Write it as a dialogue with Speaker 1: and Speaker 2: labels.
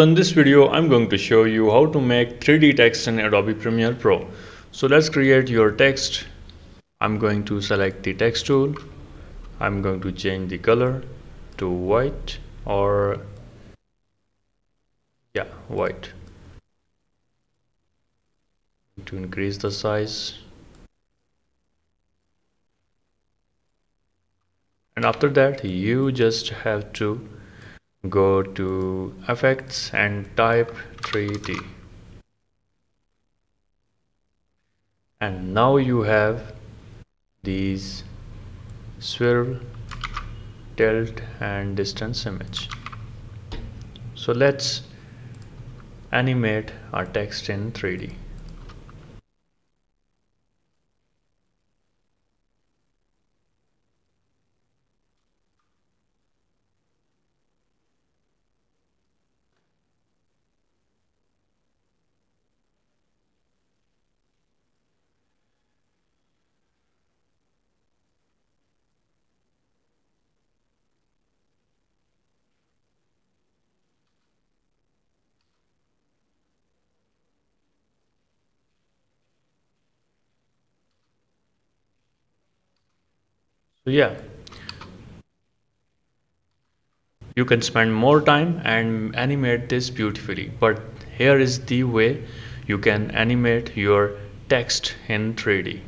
Speaker 1: So in this video, I'm going to show you how to make 3D text in Adobe Premiere Pro. So let's create your text. I'm going to select the text tool. I'm going to change the color to white or yeah, white. To increase the size. And after that, you just have to go to effects and type 3d and now you have these swivel, tilt and distance image. So let's animate our text in 3d yeah. You can spend more time and animate this beautifully but here is the way you can animate your text in 3d